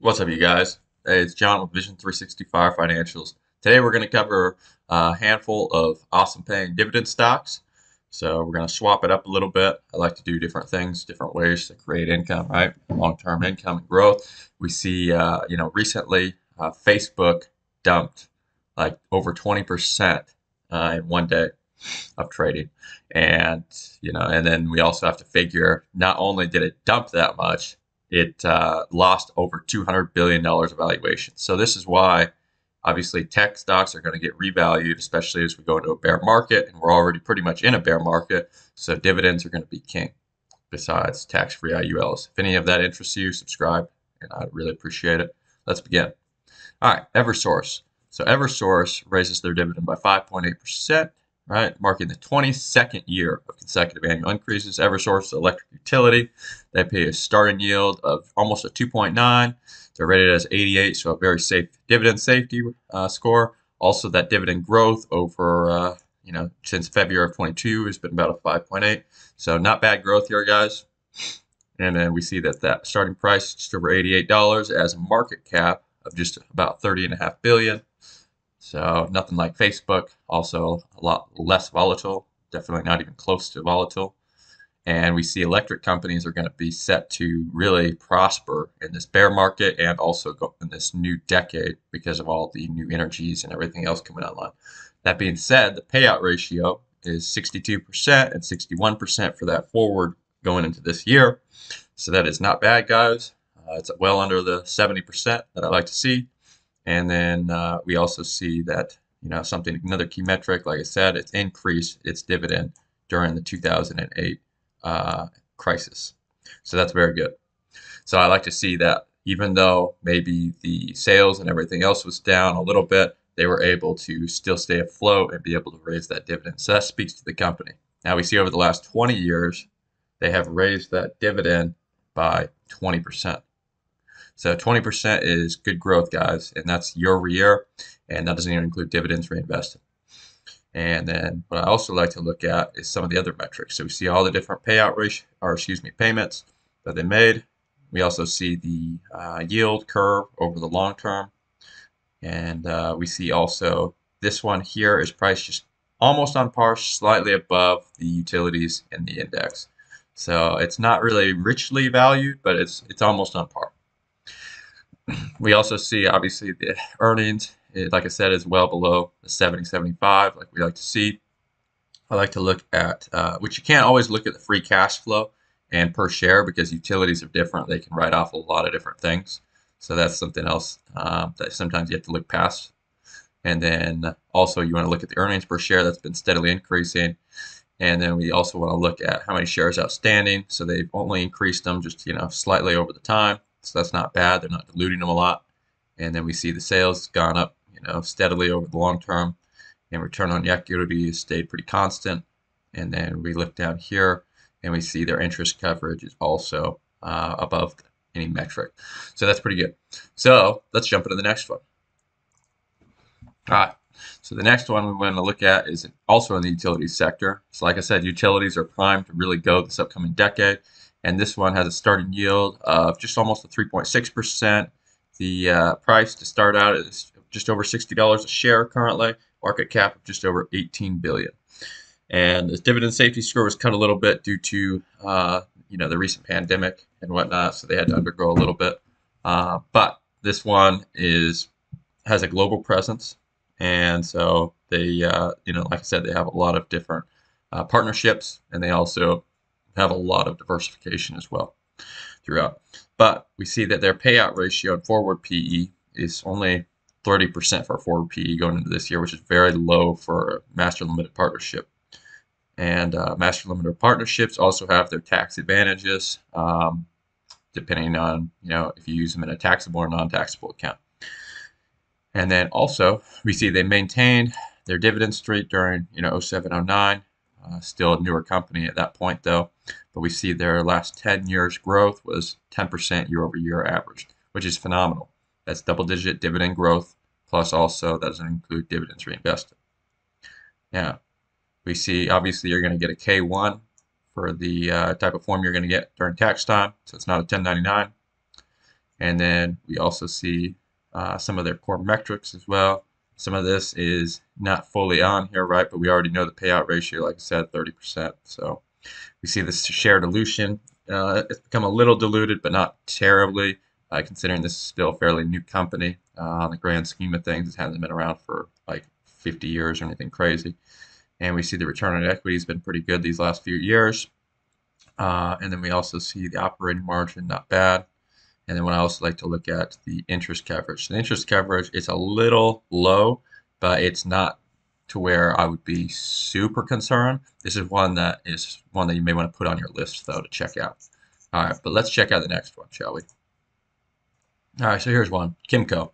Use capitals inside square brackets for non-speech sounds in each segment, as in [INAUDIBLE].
What's up, you guys? Hey, it's John with Vision 365 Financials. Today we're going to cover a handful of awesome paying dividend stocks. So we're going to swap it up a little bit. I like to do different things, different ways to create income, right? Long-term income and growth. We see, uh, you know, recently uh, Facebook dumped like over 20% uh, in one day of trading. And, you know, and then we also have to figure not only did it dump that much, it uh, lost over $200 billion of valuation. So this is why obviously tech stocks are going to get revalued, especially as we go into a bear market, and we're already pretty much in a bear market. So dividends are going to be king besides tax-free IULs. If any of that interests you, subscribe, and I'd really appreciate it. Let's begin. All right, Eversource. So Eversource raises their dividend by 5.8% right? Marking the 22nd year of consecutive annual increases. Eversource Electric Utility, they pay a starting yield of almost a 2.9. They're rated as 88, so a very safe dividend safety uh, score. Also, that dividend growth over, uh, you know, since February of 22 has been about a 5.8. So not bad growth here, guys. And then we see that that starting price is just over $88 as a market cap of just about 30 and a half billion. So nothing like Facebook, also a lot less volatile, definitely not even close to volatile. And we see electric companies are going to be set to really prosper in this bear market and also go in this new decade because of all the new energies and everything else coming online. That being said, the payout ratio is 62% and 61% for that forward going into this year. So that is not bad, guys. Uh, it's well under the 70% that I like to see. And then uh, we also see that, you know, something, another key metric, like I said, it's increased its dividend during the 2008 uh, crisis. So that's very good. So I like to see that even though maybe the sales and everything else was down a little bit, they were able to still stay afloat and be able to raise that dividend. So that speaks to the company. Now we see over the last 20 years, they have raised that dividend by 20%. So 20% is good growth, guys, and that's year over year, and that doesn't even include dividends reinvested. And then what I also like to look at is some of the other metrics. So we see all the different payout ratio, or excuse me, payments that they made. We also see the uh, yield curve over the long term. And uh, we see also this one here is priced just almost on par, slightly above the utilities in the index. So it's not really richly valued, but it's it's almost on par we also see obviously the earnings, it, like I said, is well below the 70, 75, like we like to see. I like to look at, uh, which you can't always look at the free cash flow and per share because utilities are different. They can write off a lot of different things. So that's something else um, that sometimes you have to look past. And then also you want to look at the earnings per share that's been steadily increasing. And then we also want to look at how many shares outstanding. So they've only increased them just, you know, slightly over the time. So that's not bad. They're not diluting them a lot. And then we see the sales gone up, you know, steadily over the long term. And return on equity stayed pretty constant. And then we look down here and we see their interest coverage is also uh, above any metric. So that's pretty good. So let's jump into the next one. All right. So the next one we want to look at is also in the utilities sector. So like I said, utilities are primed to really go this upcoming decade and this one has a starting yield of just almost a 3.6%. The uh, price to start out is just over $60 a share currently, market cap of just over 18 billion. And the dividend safety score was cut a little bit due to uh, you know the recent pandemic and whatnot, so they had to undergo a little bit. Uh, but this one is has a global presence, and so they uh, you know like I said, they have a lot of different uh, partnerships, and they also have a lot of diversification as well throughout. But we see that their payout ratio and forward PE is only 30% for forward PE going into this year, which is very low for master limited partnership. And uh, master limited partnerships also have their tax advantages, um, depending on you know if you use them in a taxable or non-taxable account. And then also we see they maintained their dividend streak during you know 07, 09, uh, still a newer company at that point, though. But we see their last 10 years growth was 10% year over year average, which is phenomenal. That's double digit dividend growth, plus also that doesn't include dividends reinvested. Now, we see obviously you're going to get a K1 for the uh, type of form you're going to get during tax time, so it's not a 1099. And then we also see uh, some of their core metrics as well. Some of this is not fully on here, right? But we already know the payout ratio, like I said, 30%. So we see this share dilution. Uh, it's become a little diluted, but not terribly, uh, considering this is still a fairly new company. Uh, on the grand scheme of things, it hasn't been around for like 50 years or anything crazy. And we see the return on equity has been pretty good these last few years. Uh, and then we also see the operating margin, not bad. And then what I also like to look at the interest coverage. The interest coverage is a little low, but it's not to where I would be super concerned. This is one that is one that you may want to put on your list though to check out. All right, but let's check out the next one, shall we? All right, so here's one, Kimco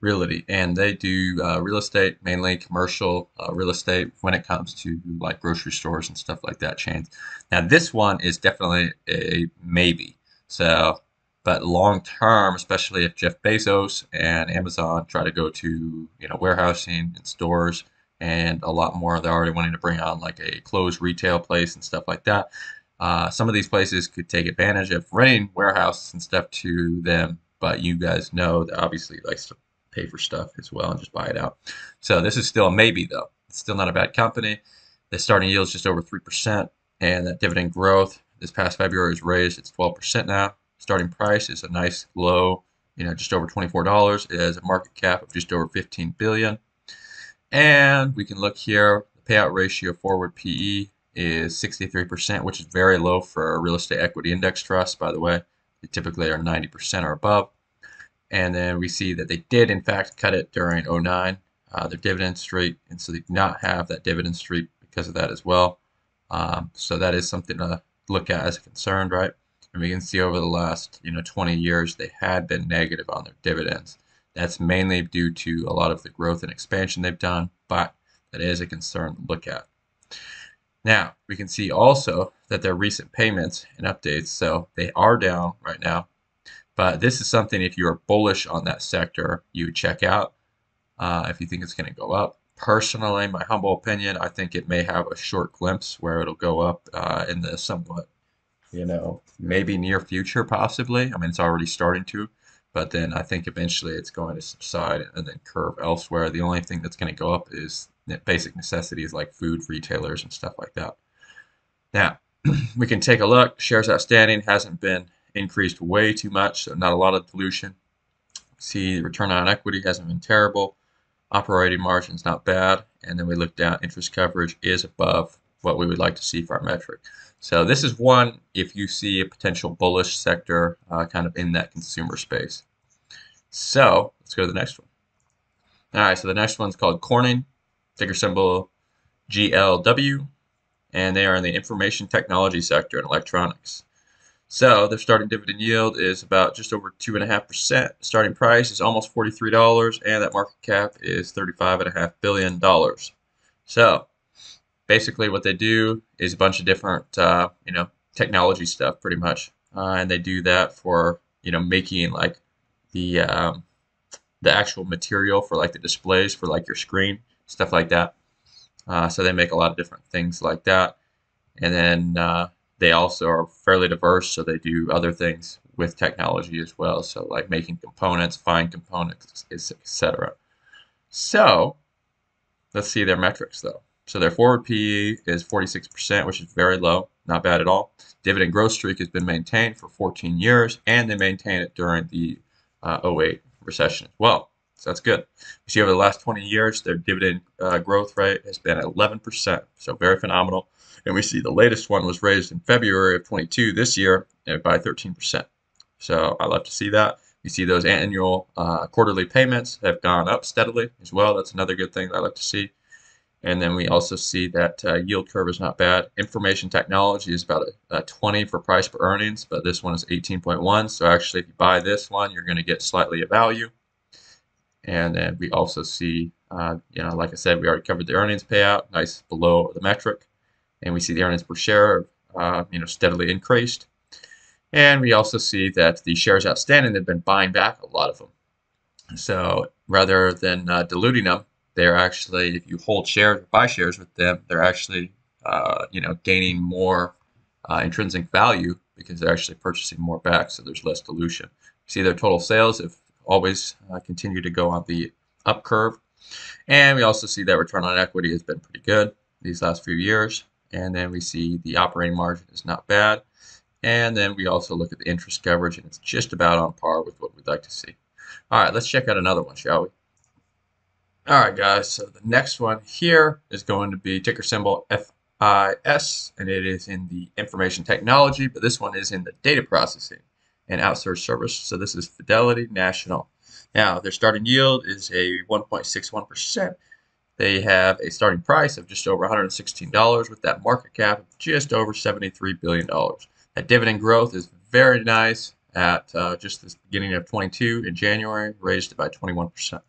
Realty, and they do uh, real estate, mainly commercial uh, real estate when it comes to like grocery stores and stuff like that chains. Now this one is definitely a maybe. So but long term, especially if Jeff Bezos and Amazon try to go to you know warehousing and stores and a lot more, they're already wanting to bring on like a closed retail place and stuff like that. Uh, some of these places could take advantage of renting warehouses and stuff to them, but you guys know that obviously likes to pay for stuff as well and just buy it out. So this is still a maybe though. It's still not a bad company. The starting yield is just over three percent, and that dividend growth this past February is raised. It's twelve percent now starting price is a nice low, you know, just over $24. It has a market cap of just over 15 billion, And we can look here, the payout ratio forward PE is 63%, which is very low for a real estate equity index trust, by the way. They typically are 90% or above. And then we see that they did, in fact, cut it during 09, uh, their dividend streak. And so they do not have that dividend streak because of that as well. Um, so that is something to look at as a concern, right? And we can see over the last, you know, 20 years, they had been negative on their dividends. That's mainly due to a lot of the growth and expansion they've done, but that is a concern to look at. Now, we can see also that their recent payments and updates, so they are down right now, but this is something if you are bullish on that sector, you check out uh, if you think it's going to go up. Personally, my humble opinion, I think it may have a short glimpse where it'll go up uh, in the somewhat you know, maybe near future, possibly. I mean, it's already starting to, but then I think eventually it's going to subside and then curve elsewhere. The only thing that's going to go up is basic necessities like food, retailers, and stuff like that. Now, [CLEARS THROAT] we can take a look. Shares outstanding hasn't been increased way too much, so not a lot of dilution. See, return on equity hasn't been terrible. Operating margin's not bad. And then we look down, interest coverage is above what we would like to see for our metric. So this is one if you see a potential bullish sector uh, kind of in that consumer space. So let's go to the next one. All right, so the next one's called Corning, ticker symbol GLW, and they are in the information technology sector and electronics. So their starting dividend yield is about just over 2.5%. Starting price is almost $43, and that market cap is $35.5 billion. So basically what they do is a bunch of different uh, you know technology stuff pretty much. Uh, and they do that for you know making like the um, the actual material for like the displays for like your screen stuff like that. Uh, so they make a lot of different things like that. And then uh, they also are fairly diverse so they do other things with technology as well. So like making components fine components etc so let's see their metrics though so their forward PE is 46%, which is very low, not bad at all. Dividend growth streak has been maintained for 14 years, and they maintained it during the uh, 08 recession as well. So that's good. You see, over the last 20 years, their dividend uh, growth rate has been 11%, so very phenomenal. And we see the latest one was raised in February of 22 this year uh, by 13%. So I love to see that. You see those annual uh, quarterly payments have gone up steadily as well. That's another good thing I like to see. And then we also see that uh, yield curve is not bad. Information technology is about a, a, 20 for price per earnings, but this one is 18.1. So actually, if you buy this one, you're going to get slightly a value. And then we also see, uh, you know, like I said, we already covered the earnings payout, nice below the metric. And we see the earnings per share, uh, you know, steadily increased. And we also see that the shares outstanding, they've been buying back a lot of them. So rather than uh, diluting them, they're actually, if you hold shares, buy shares with them, they're actually, uh, you know, gaining more uh, intrinsic value because they're actually purchasing more back, so there's less dilution. you See their total sales have always uh, continued to go on the up curve. And we also see that return on equity has been pretty good these last few years. And then we see the operating margin is not bad. And then we also look at the interest coverage, and it's just about on par with what we'd like to see. All right, let's check out another one, shall we? All right, guys, so the next one here is going to be ticker symbol FIS, and it is in the information technology, but this one is in the data processing and outsourced service. So this is Fidelity National. Now, their starting yield is a 1.61%. They have a starting price of just over $116 with that market cap of just over $73 billion. That dividend growth is very nice at uh, just the beginning of 22 in January, raised by 21%.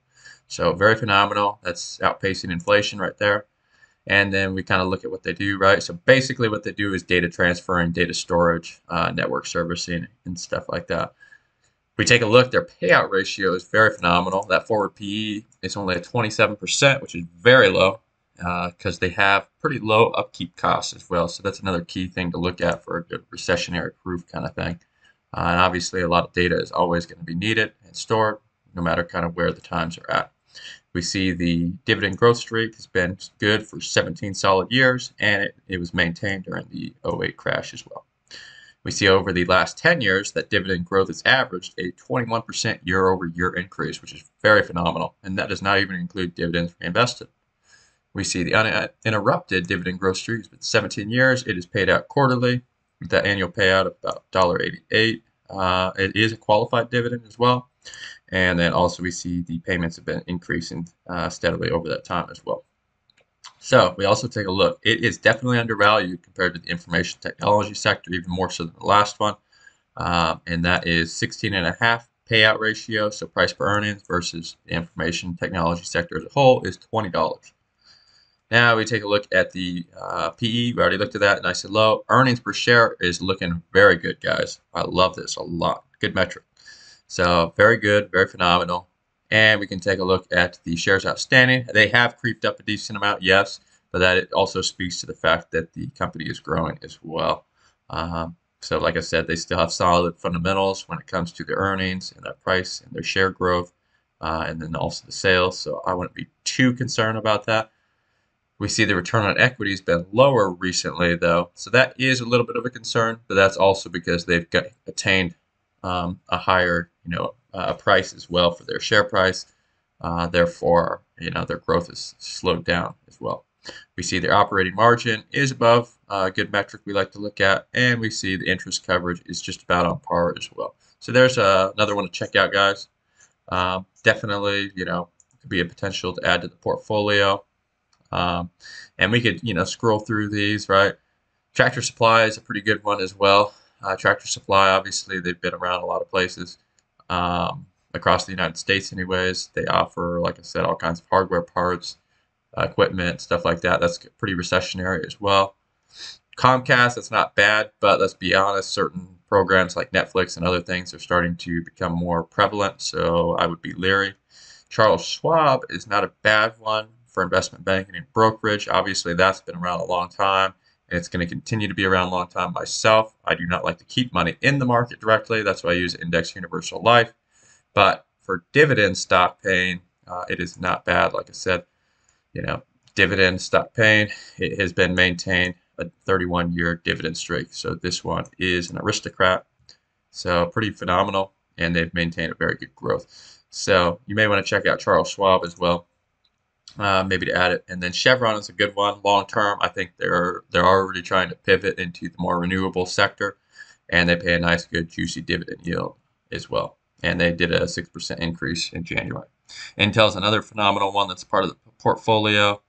So very phenomenal. That's outpacing inflation right there. And then we kind of look at what they do, right? So basically, what they do is data transferring, data storage, uh, network servicing, and stuff like that. We take a look, their payout ratio is very phenomenal. That forward PE is only at 27%, which is very low because uh, they have pretty low upkeep costs as well. So that's another key thing to look at for a good recessionary proof kind of thing. Uh, and obviously, a lot of data is always going to be needed and stored, no matter kind of where the times are at. We see the dividend growth streak has been good for 17 solid years, and it, it was maintained during the 08 crash as well. We see over the last 10 years that dividend growth has averaged a 21% year over year increase, which is very phenomenal, and that does not even include dividends reinvested. We see the uninterrupted dividend growth streak has been 17 years. It is paid out quarterly with that annual payout of about $1.88. Uh, it is a qualified dividend as well. And then also we see the payments have been increasing uh, steadily over that time as well. So we also take a look. It is definitely undervalued compared to the information technology sector, even more so than the last one. Um, and that is 16 and a half payout ratio. So price per earnings versus the information technology sector as a whole is $20. Now we take a look at the uh, PE. We already looked at that, nice and low. Earnings per share is looking very good, guys. I love this a lot. Good metric. So very good, very phenomenal. And we can take a look at the shares outstanding. They have creeped up a decent amount, yes, but that also speaks to the fact that the company is growing as well. Um, so, like I said, they still have solid fundamentals when it comes to their earnings and their price and their share growth, uh, and then also the sales. So, I wouldn't be too concerned about that. We see the return on equity has been lower recently, though, so that is a little bit of a concern. But that's also because they've got, attained um, a higher, you know, uh, price as well for their share price. Uh, therefore, you know, their growth is slowed down as well. We see their operating margin is above uh, a good metric we like to look at, and we see the interest coverage is just about on par as well. So there's uh, another one to check out, guys. Um, definitely, you know, could be a potential to add to the portfolio. Um, and we could, you know, scroll through these, right? Tractor Supply is a pretty good one as well. Uh, Tractor Supply, obviously, they've been around a lot of places um, across the United States, anyways. They offer, like I said, all kinds of hardware parts, uh, equipment, stuff like that. That's pretty recessionary as well. Comcast, that's not bad, but let's be honest, certain programs like Netflix and other things are starting to become more prevalent, so I would be leery. Charles Schwab is not a bad one for investment banking and brokerage. Obviously, that's been around a long time it's going to continue to be around a long time myself. I do not like to keep money in the market directly. That's why I use Index Universal Life. But for dividend stock paying, uh, it is not bad. Like I said, you know, dividend stock paying, it has been maintained a 31 year dividend streak. So this one is an aristocrat. So pretty phenomenal. And they've maintained a very good growth. So you may want to check out Charles Schwab as well uh, maybe to add it. And then Chevron is a good one long term. I think they're they're already trying to pivot into the more renewable sector, and they pay a nice, good, juicy dividend yield as well. And they did a six percent increase in January. Intel is another phenomenal one that's part of the portfolio,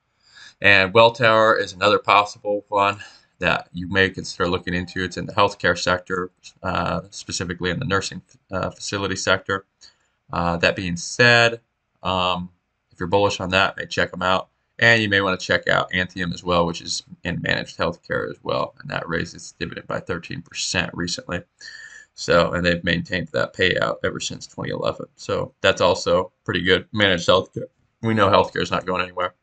and Welltower is another possible one that you may consider looking into. It's in the healthcare sector, uh, specifically in the nursing uh, facility sector. Uh, that being said, um, if you're bullish on that, may check them out. And you may want to check out Anthem as well, which is in managed healthcare as well. And that raised its dividend by 13% recently. So, and they've maintained that payout ever since 2011. So that's also pretty good. Managed healthcare. We know healthcare is not going anywhere.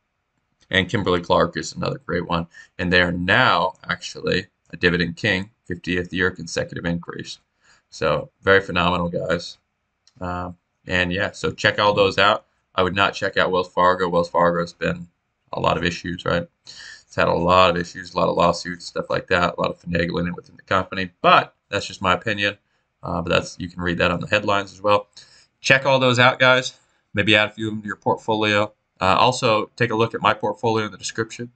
And Kimberly Clark is another great one. And they are now actually a dividend king, 50th year consecutive increase. So very phenomenal, guys. Um, and yeah, so check all those out. I would not check out Wells Fargo. Wells Fargo has been a lot of issues, right? It's had a lot of issues, a lot of lawsuits, stuff like that, a lot of finagling within the company. But that's just my opinion. Uh, but that's you can read that on the headlines as well. Check all those out, guys. Maybe add a few of them to your portfolio. Uh, also, take a look at my portfolio in the description.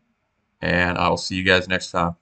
And I will see you guys next time.